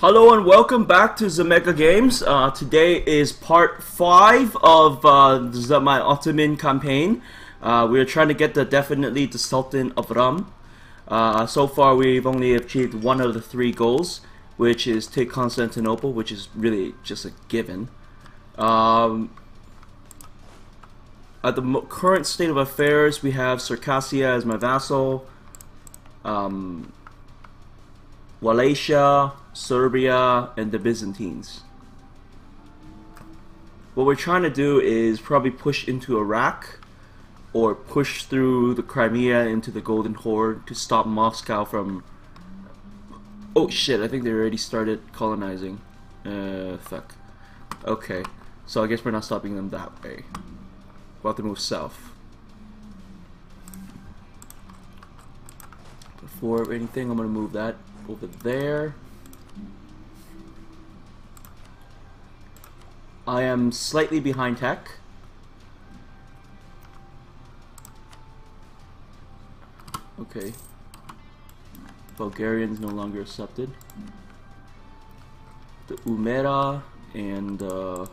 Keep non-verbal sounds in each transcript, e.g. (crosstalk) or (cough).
Hello and welcome back to ZMegaGames. Uh, today is part 5 of uh, my Ottoman campaign. Uh, we are trying to get the definitely the Sultan of Rum. Uh, so far we've only achieved one of the three goals, which is take Constantinople, which is really just a given. Um, at the current state of affairs, we have Circassia as my vassal, um, Wallachia, Serbia, and the Byzantines. What we're trying to do is probably push into Iraq or push through the Crimea into the Golden Horde to stop Moscow from... Oh shit, I think they already started colonizing. Uh, fuck. Okay, so I guess we're not stopping them that way. We'll have to move south. Before anything, I'm gonna move that over there. I am slightly behind tech. Okay. Bulgarians no longer accepted. The Umera and uh,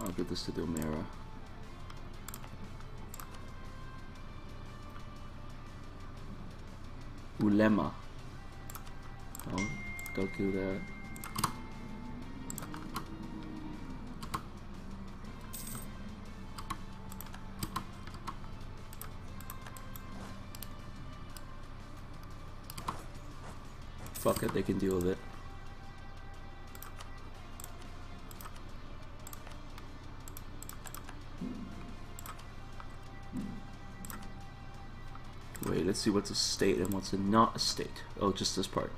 I'll give this to the Umera. Ulema. Oh, don't do that. Fuck it, they can deal with it. Wait, let's see what's a state and what's a not a state. Oh, just this part.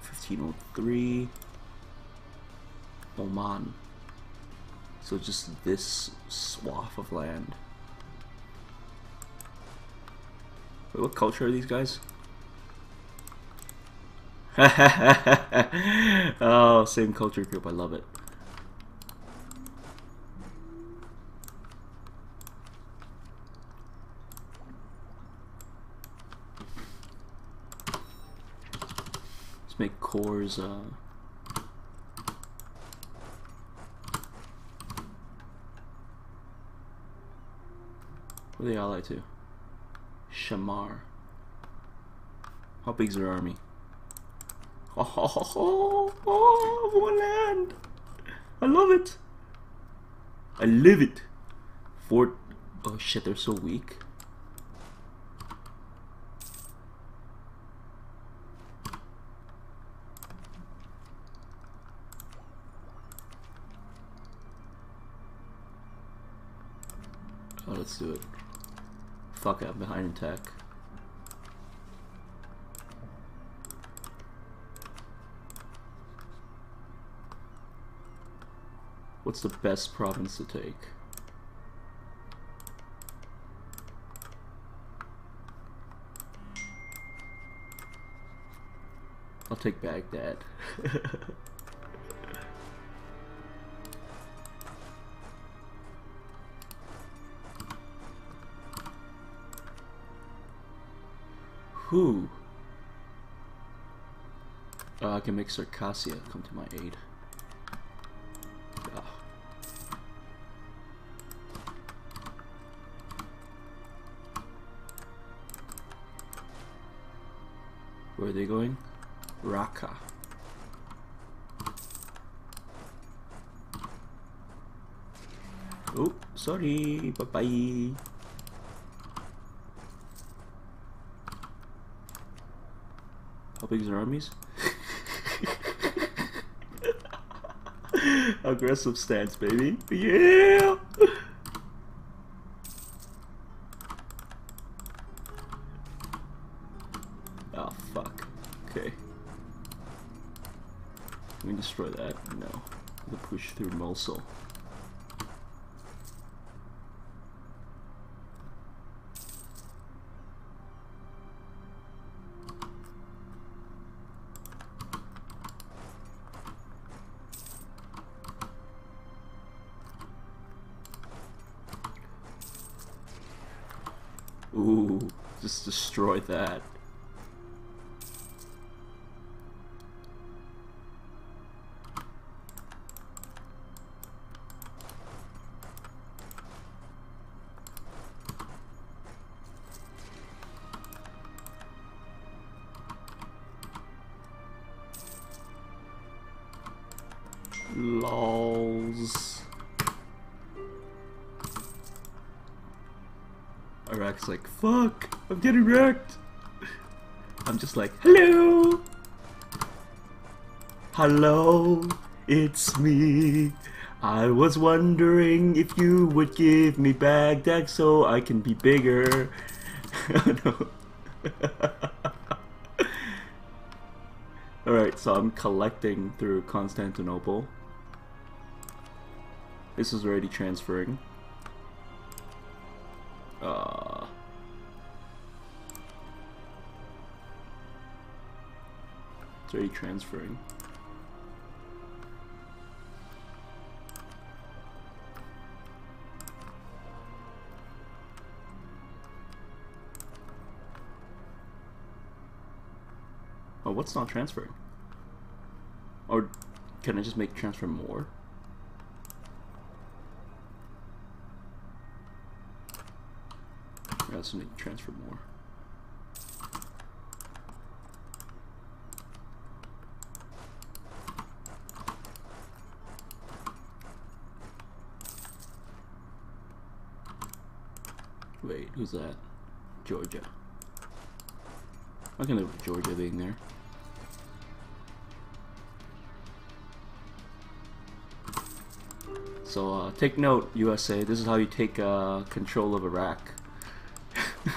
1503 Oman. So just this swath of land. Wait, what culture are these guys? (laughs) oh, same culture group. I love it. Let's make cores. Uh, what are they allied to? Shammar. How big's their army? (laughs) Oh, oh, oh, oh, land! I love it! I live it! Fort. Oh shit, they're so weak. Oh, let's do it. Fuck, I'm behind in tech. What's the best province to take? I'll take Baghdad. (laughs) Who? Uh, I can make Circassia come to my aid. Ah. Where are they going? Raqqa. Oh, sorry. Bye-bye. Their armies? (laughs) Aggressive stance, baby. Yeah! Oh, fuck. Okay. Can we destroy that? No. The push through Mosul. Ooh, just destroy that. Like, hello. Hello, it's me. I was wondering if you would give me Baghdad so I can be bigger. (laughs) Alright, so I'm collecting through Constantinople. This is already transferring. It's already transferring. Oh, what's not transferring? Or can I just make transfer more? Let's make transfer more. Wait, who's that? Georgia. I can live with Georgia being there. So uh, take note, USA. This is how you take uh, control of Iraq. (laughs)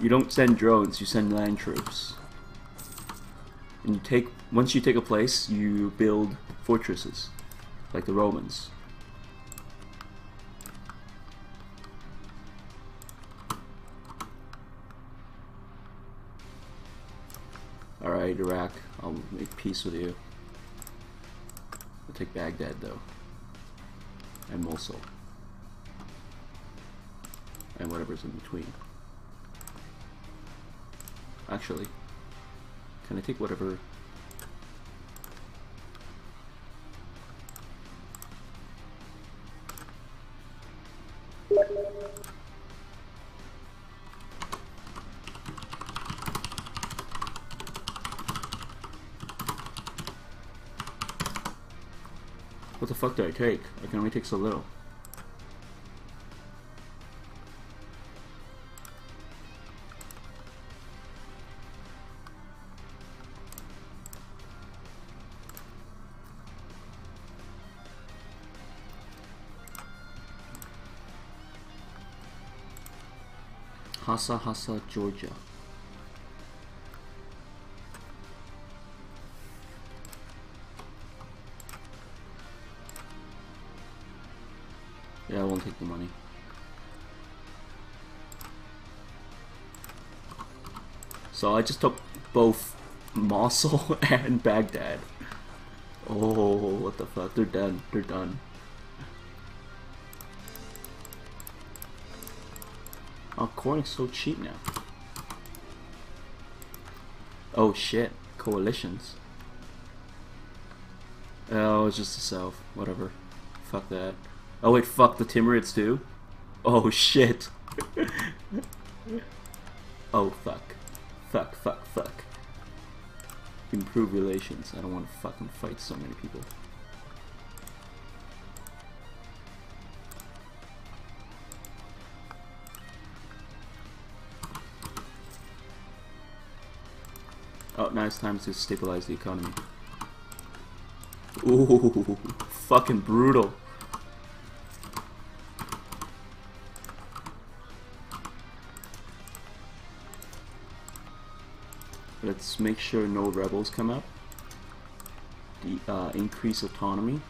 you don't send drones. You send land troops. And you take once you take a place, you build fortresses, like the Romans. Alright, Iraq, I'll make peace with you. I'll take Baghdad though. And Mosul. And whatever's in between. Actually, can I take whatever What the fuck do I take? I can only take so little. Hassa Hassa, Georgia. The money. So I just took both Mosul (laughs) and Baghdad. Oh, what the fuck? They're done. They're done. Oh, corn is so cheap now. Oh shit. Coalitions. Oh, it's just the south. Whatever. Fuck that. Oh wait, fuck the Timurids too? Oh shit. (laughs) oh fuck. Fuck, fuck, fuck. Improve relations. I don't want to fucking fight so many people. Oh, now it's time to stabilize the economy. Ooh, (laughs) fucking brutal. Let's make sure no rebels come up. The uh, increase autonomy.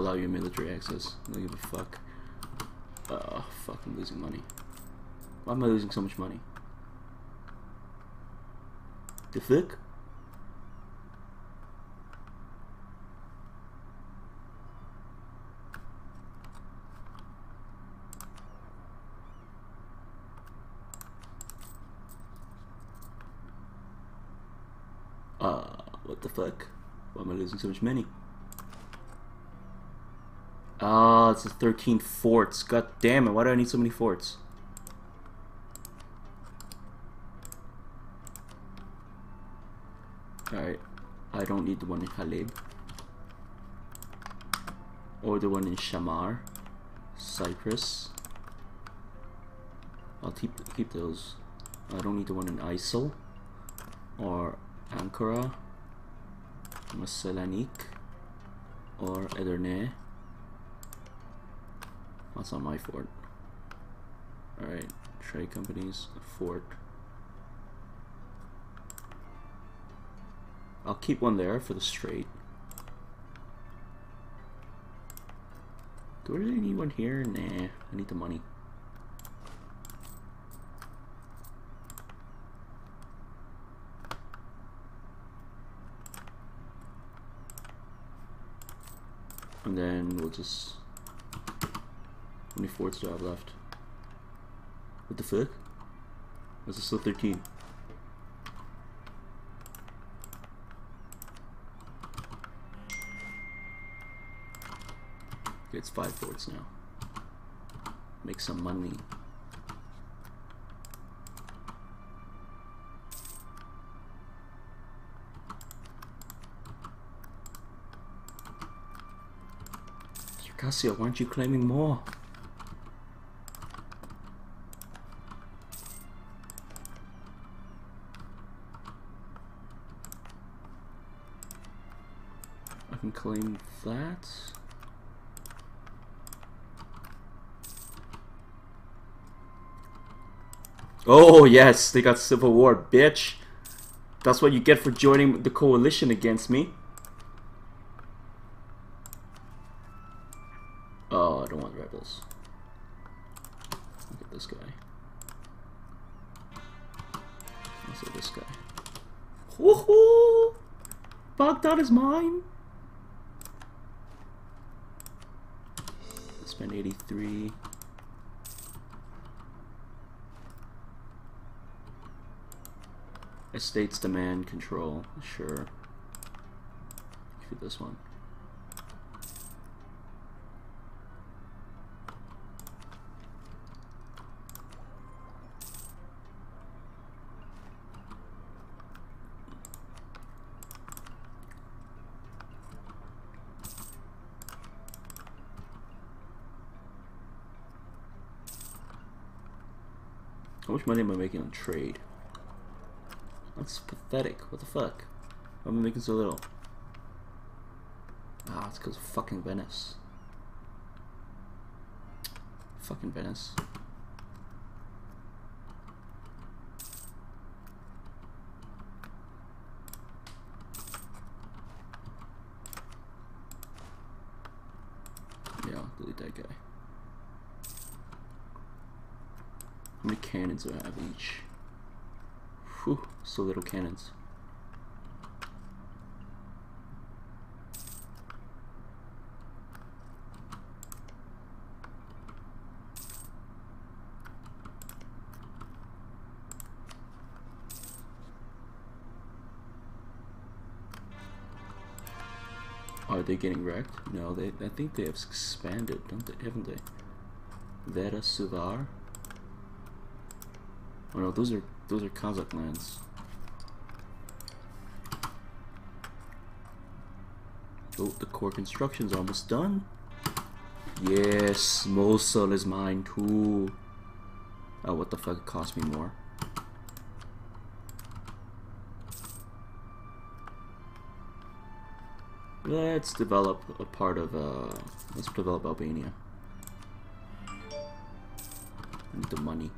allow you military access. I don't give a fuck. Oh, fuck, I'm losing money. Why am I losing so much money? The fuck? Uh, what the fuck? Why am I losing so much money? Oh, it's the 13 forts. God damn it, why do I need so many forts? Alright, I don't need the one in Haleb. Or the one in Shammar. Cyprus. I'll keep, keep those. I don't need the one in ISIL. Or Ankara. Masalanik. Or Edirne. That's not my fort. Alright, trade companies, fort. I'll keep one there for the straight. Do I really need one here? Nah, I need the money. And then we'll just... How forts do I have left? What the fuck? Is this still 13? Okay, It's five forts now. Make some money. Cassia, why aren't you claiming more? I can claim that. Oh yes, they got civil war, bitch. That's what you get for joining the coalition against me. Oh, I don't want rebels. Look at this guy. Let's see this guy. Woohoo! Baghdad is mine! Spend 83. Estates demand control, sure. Do this one. How much money am I making on trade? That's pathetic. What the fuck? Why am I making so little? Ah, it's because of fucking Venice. Fucking Venice. Yeah, delete that guy. How many cannons do I have each? So little cannons. Are they getting wrecked? No, they. I think they have expanded, don't they? Haven't they? Vera Suvar. Oh no, those are those are Kazakh lands. Oh, the core construction's almost done. Yes, Mosul is mine too. Oh, what the fuck? It cost me more. Let's develop a part of, uh, let's develop Albania. Need the money.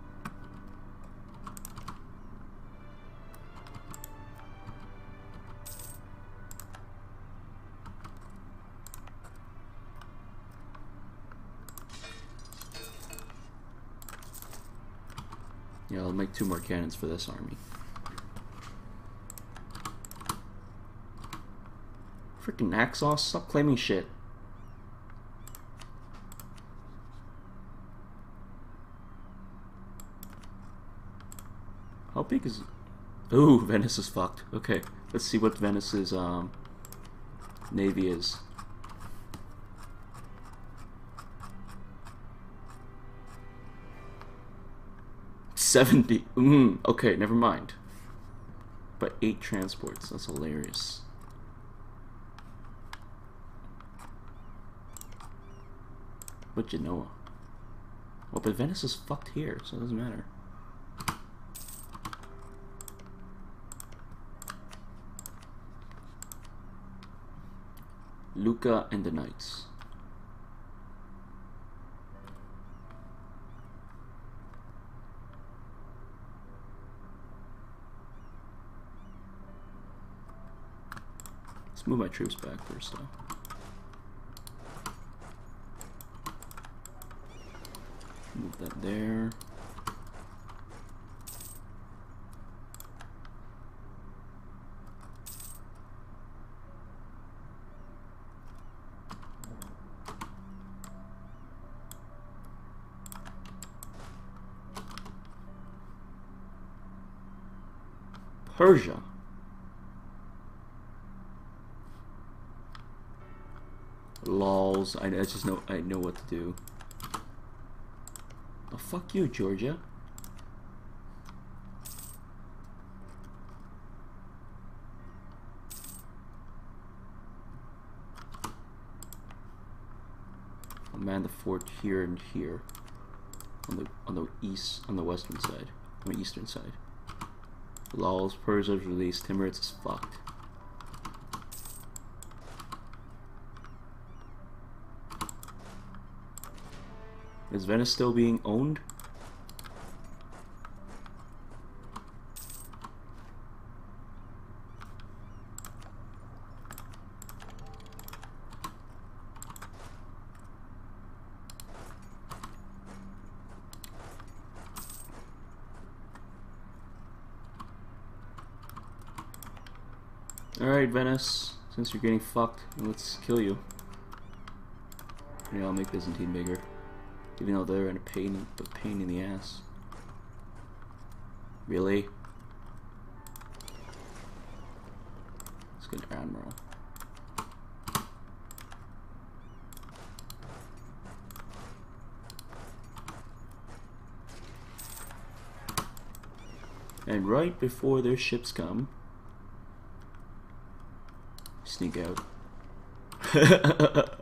Yeah, I'll make two more cannons for this army. Freaking Naxos, stop claiming shit. How big is... Ooh, Venice is fucked. Okay, Let's see what Venice's um, navy is. Seventy. Mm, okay, never mind. But eight transports. That's hilarious. But Genoa. Well, but Venice is fucked here, so it doesn't matter. Lucca and the Knights. Let's move my troops back first, though. Move that there. Persia. I, I just know I know what to do. Oh, fuck you, Georgia. I'll man the fort here and here on the on the east on the western side, on the eastern side. Lols, Persia's released, Timurids is fucked. Is Venice still being owned? Alright, Venice. Since you're getting fucked, let's kill you. Yeah, I'll make Byzantine bigger. Even though they're in a pain, a pain in the ass. Really? Let's get an admiral. And right before their ships come, sneak out. (laughs)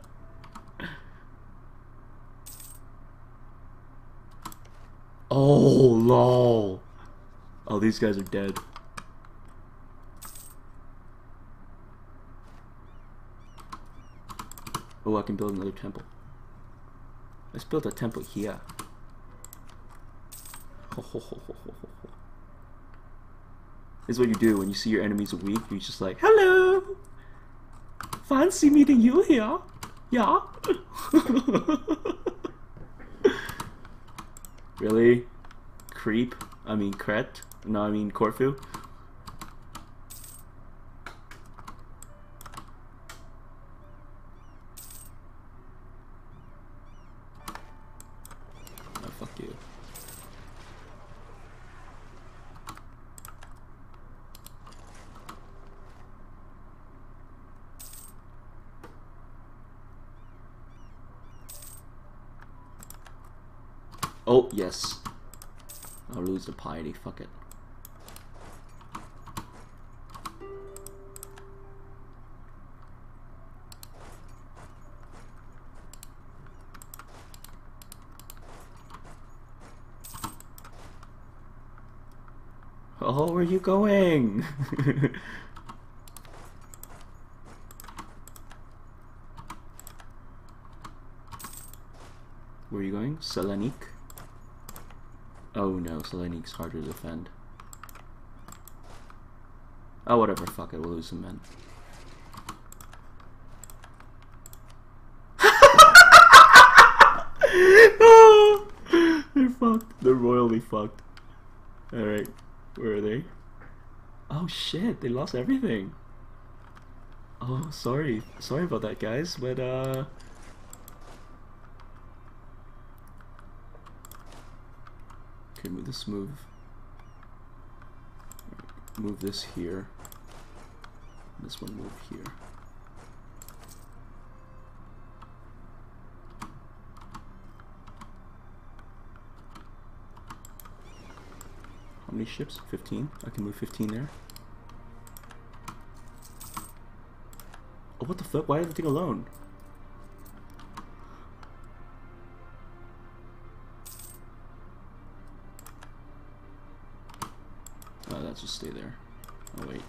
oh, lol. Oh, these guys are dead. Oh, I can build another temple. Let's build a temple here. This is what you do when you see your enemies weak. You're just like, hello! Fancy meeting you here. Yeah? (laughs) really? Creep? I mean, Cret? No, I mean Corfu? Oh, fuck you. Oh, yes. I'll lose the piety, fuck it. Oh, where are you going? (laughs) where are you going? Selanik? Oh no, Selanik's hard to defend. Oh, whatever, fuck it, we'll lose some men. (laughs) oh, they're fucked. They're royally fucked. Alright, where are they? Oh shit, they lost everything. Oh, sorry. Sorry about that, guys, but uh... Okay, move this move. Move this here. This one move here. How many ships? 15? I can move 15 there. Oh, what the fuck? Why everything alone? Oh, that just stay there. Oh, wait.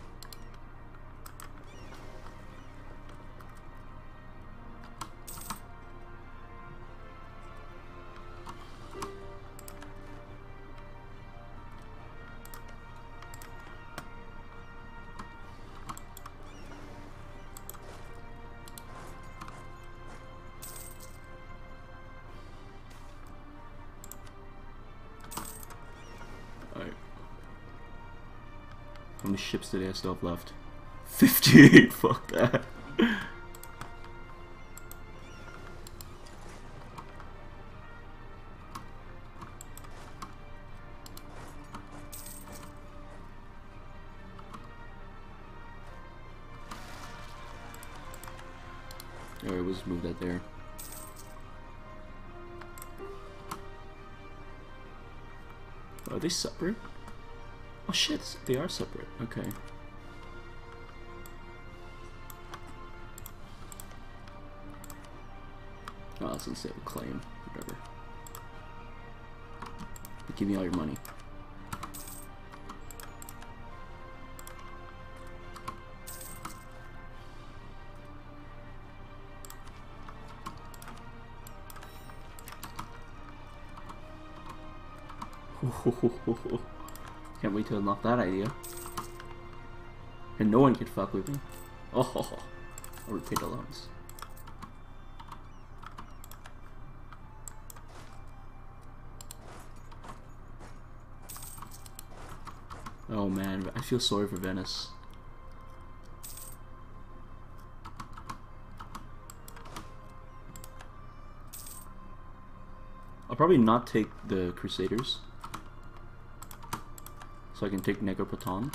How many ships did I still have left? 58! Fuck that. Alright, we'll just move that there. Are they separate? Oh shit, they are separate. Okay. Oh, I was gonna say claim. Whatever. But give me all your money. (laughs) Can't wait to unlock that idea. And no one can fuck with me. (laughs) Oh, I'll repay the loans. Oh man, I feel sorry for Venice. I'll probably not take the Crusaders. So I can take Negroponton.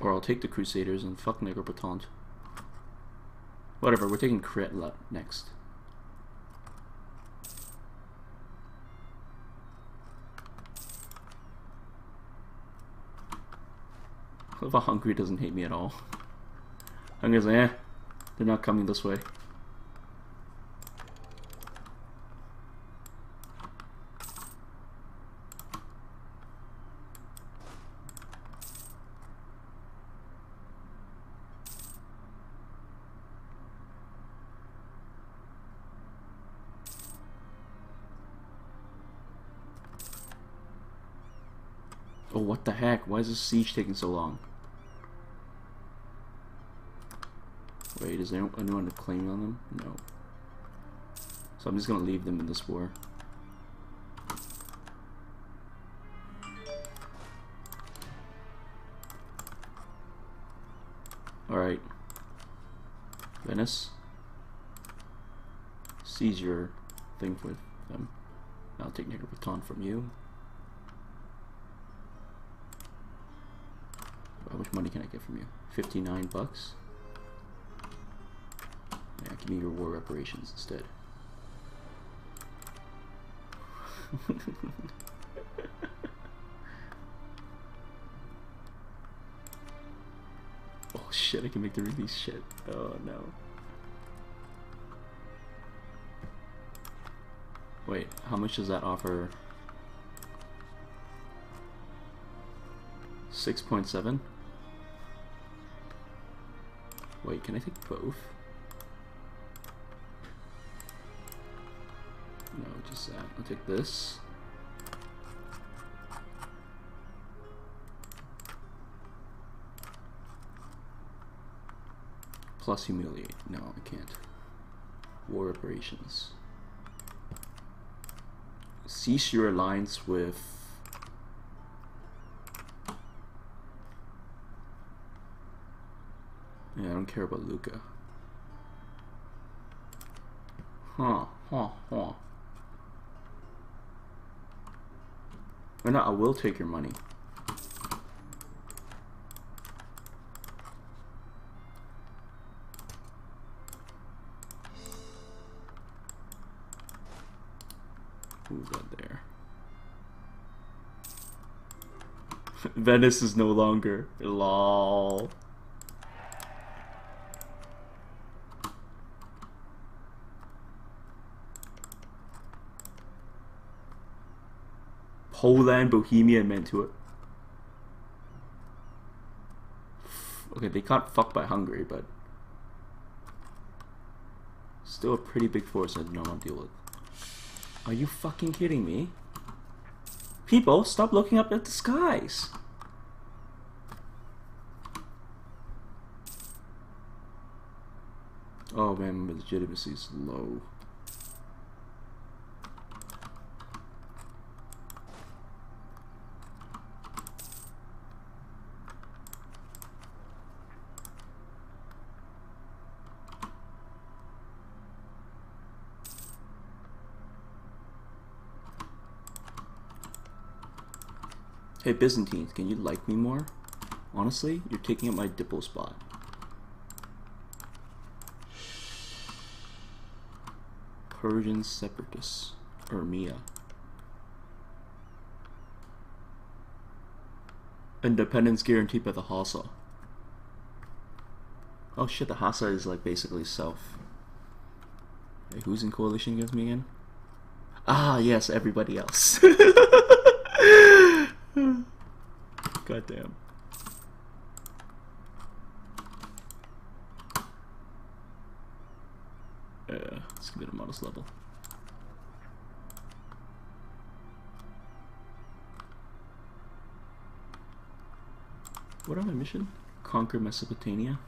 Or I'll take the Crusaders and fuck Negroponton. Whatever, we're taking crit next. A Hungary doesn't hate me at all. (laughs) Hungary's like, eh, they're not coming this way. Oh, what the heck? Why is this siege taking so long? Wait, is there anyone claiming on them? No. So I'm just gonna leave them in this war. Alright. Venice. Seize your thing with them. I'll take Negroponton from you. How much money can I get from you? 59 bucks? Give me your war reparations instead. (laughs) oh shit, I can make the release shit. Oh no. Wait, how much does that offer? 6.7? Wait, can I take both? That. Uh, I'll take this. Plus humiliate. No, I can't. War reparations. Cease your alliance with Yeah, I don't care about Lucca. Huh, huh, huh. Or not, I will take your money. Who's that there? (laughs) Venice is no longer. Lol. Poland, Bohemia, and Mantua. Okay, they can't fuck by Hungary, but still a pretty big force I do not want to deal with. Are you fucking kidding me? People, stop looking up at the skies. Oh man, my legitimacy is low. Hey Byzantines, can you like me more? Honestly, you're taking up my Diplo spot. Persian separatists. Urmia. Independence guaranteed by the Hausa. Oh shit, the Hausa is like basically self. Hey, who's in coalition against me again? Ah, yes, everybody else. (laughs) God damn. Yeah, let's give it a modest level. What are my mission? Conquer Mesopotamia.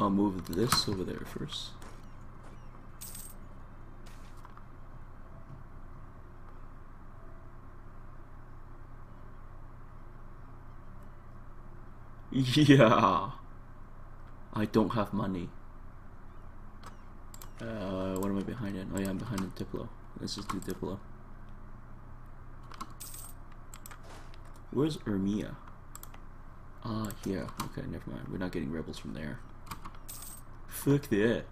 I'll move this over there first. (laughs) Yeah. I don't have money. Uh, what am I behind in? Oh yeah, I'm behind in Diplo. Let's just do Diplo. Where's Urmia? Ah, here. Okay, never mind. We're not getting rebels from there. Fuck that.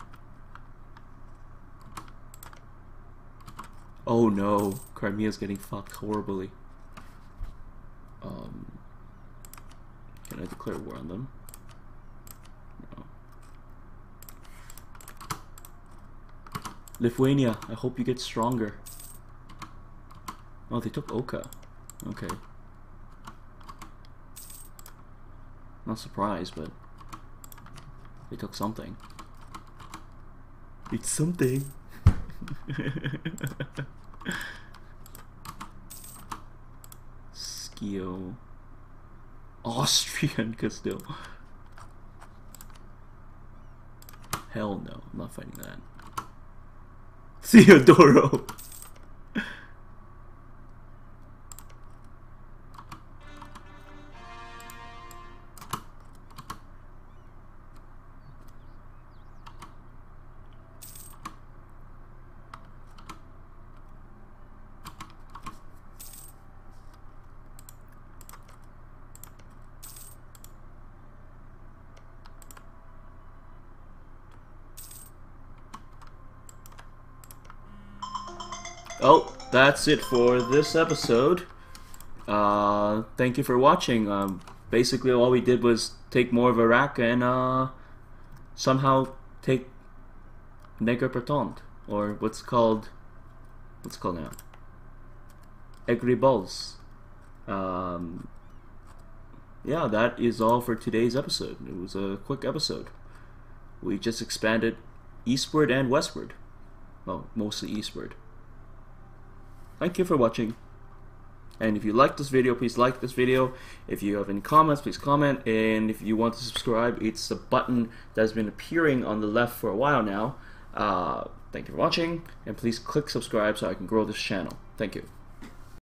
Oh no, Crimea's getting fucked horribly. Um, can I declare war on them? No. Lithuania, I hope you get stronger. Oh, they took Oka. Okay. Not surprised, but they took something. It's something. Skio. Austrian Castile. Hell no, I'm not fighting that. (laughs) Theodoro. Oh, that's it for this episode. Uh, thank you for watching. Um, basically, all we did was take more of Iraq and uh, somehow take Negroponte, or what's called, what's called now? Egriboz. Um, yeah, that is all for today's episode. It was a quick episode. We just expanded eastward and westward. Well, mostly eastward. Thank you for watching. And if you like this video, please like this video. If you have any comments, please comment. And if you want to subscribe, it's a button that has been appearing on the left for a while now. Uh, thank you for watching, and please click subscribe so I can grow this channel. Thank you.